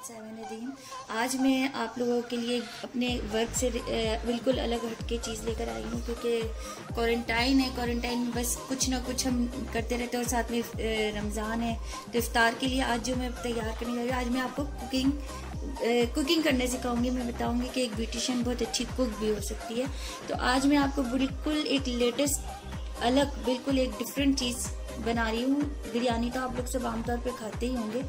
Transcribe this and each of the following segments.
नदीम आज मैं आप लोगों के लिए अपने वर्क से बिल्कुल अलग हट के चीज़ लेकर आई हूँ, क्योंकि क्वारंटाइन है क्वारंटाइन में बस कुछ ना कुछ हम करते रहते हैं और साथ में रमज़ान है तो इफ्तार के लिए आज जो मैं तैयार करने जा रही हूँ, आज मैं आपको कुकिंग कुकिंग करने सिखाऊँगी। मैं बताऊँगी कि एक ब्यूटिशियन बहुत अच्छी कुक भी हो सकती है। तो आज मैं आपको बिल्कुल एक लेटेस्ट अलग, बिल्कुल एक डिफरेंट चीज़ बना रही हूँ। बिरयानी तो आप लोग सब आमतौर पे खाते ही होंगे।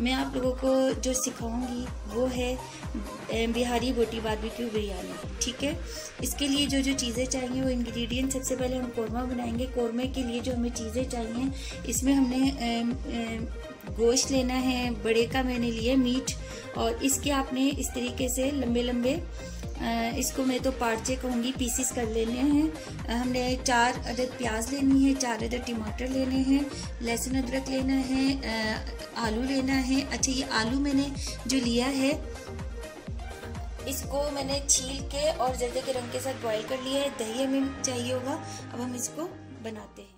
मैं आप लोगों को जो सिखाऊँगी वो है बिहारी बोटी बारबेक्यू बिरयानी, ठीक है? इसके लिए जो जो चीज़ें चाहिए वो इंग्रेडिएंट सबसे पहले हम कौरमा बनाएँगे। कौरमे के लिए जो हमें चीज़ें चाहिए, इसमें हमने गोश्त लेना है, बड़े का मैंने लिए मीट, और इसके आपने इस तरीके से लंबे लंबे इसको मैं तो पार्चे कहूँगी पीसीस कर लेने हैं। हमने चार अदद प्याज लेनी है, चार अदद टमाटर लेने हैं, लहसुन अदरक लेना है आलू लेना है। अच्छा ये आलू मैंने जो लिया है, इसको मैंने छील के और जर्दे के रंग के साथ बॉईल कर लिया है। दही हमें चाहिए होगा, अब हम इसको बनाते हैं।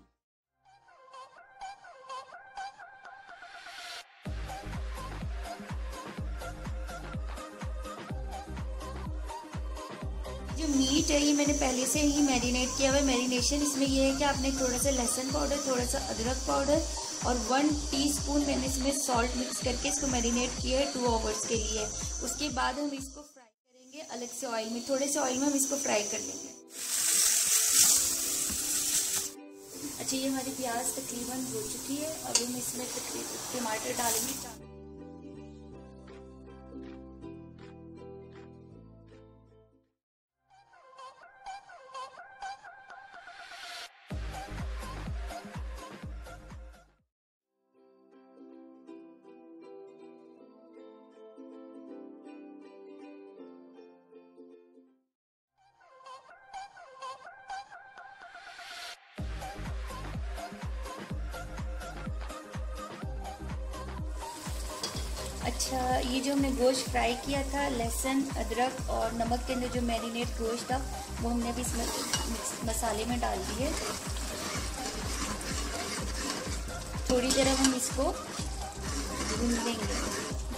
जो मीट है, ये मैंने पहले से ही मैरिनेट किया हुआ है। मैरिनेशन इसमें ये है कि आपने थोड़ा सा लहसुन पाउडर थोड़ा सा अदरक पाउडर और वन टीस्पून मैंने इसमें सॉल्ट मिक्स करके इसको मैरिनेट किया है टू आवर्स के लिए। उसके बाद हम इसको फ्राई करेंगे अलग से ऑयल में। थोड़े से ऑयल में हम इसको फ्राई कर लेंगे। अच्छा ये हमारी प्याज तकरीबन हो चुकी है। अब हम इसमें टमाटर डालेंगे। अच्छा ये जो हमने गोश्त फ्राई किया था, लहसुन, अदरक और नमक के अंदर जो मैरिनेट गोश्त था, वो हमने अभी इसमें मसाले में डाल दिए थोड़ी देर हम इसको भून देंगे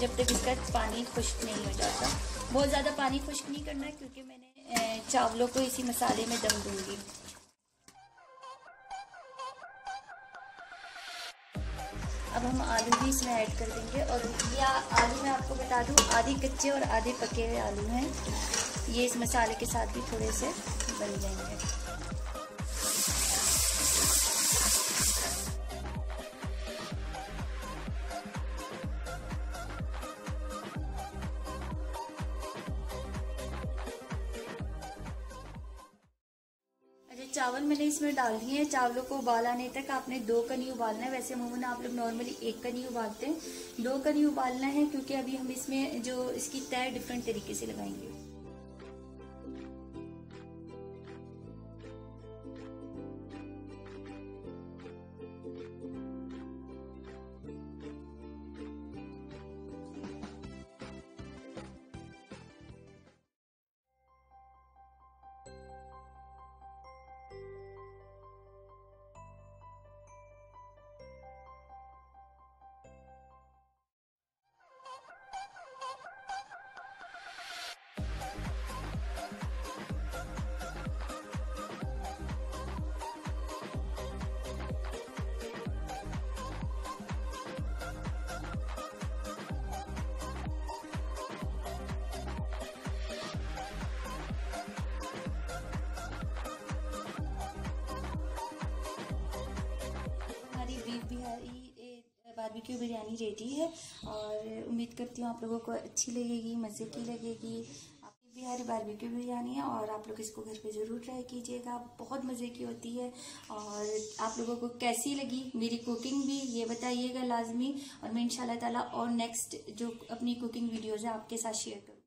जब तक इसका पानी खुश्क नहीं हो जाता। बहुत ज़्यादा पानी खुश्क नहीं करना है, क्योंकि मैंने चावलों को इसी मसाले में दम दूँगी। अब हम आलू भी इसमें ऐड कर देंगे और ये आलू मैं आपको बता दूँ, आधे कच्चे और आधे पके हुए आलू हैं। ये इस मसाले के साथ भी थोड़े से बन जाएँगे। चावल मैंने इसमें डाल दिए हैं। चावलों को उबाल आने तक आपने दो कनी उबालना है। वैसे अमूमन आप लोग नॉर्मली एक कनी उबालते हैं। दो कनी उबालना है क्योंकि अभी हम इसमें जो इसकी तय डिफरेंट तरीके से लगाएँगे। बारबेक्यू बिरयानी रेडी है और उम्मीद करती हूँ आप लोगों को अच्छी लगेगी, मज़े की लगेगी। आपकी बिहारी बारबेक्यू बिरयानी है और आप लोग इसको घर पे ज़रूर ट्राई कीजिएगा। बहुत मज़े की होती है और आप लोगों को कैसी लगी मेरी कुकिंग भी, ये बताइएगा लाजमी। और मैं इन ताला और नेक्स्ट जो अपनी कुकिंग वीडियोज़ हैं आपके साथ शेयर करूँ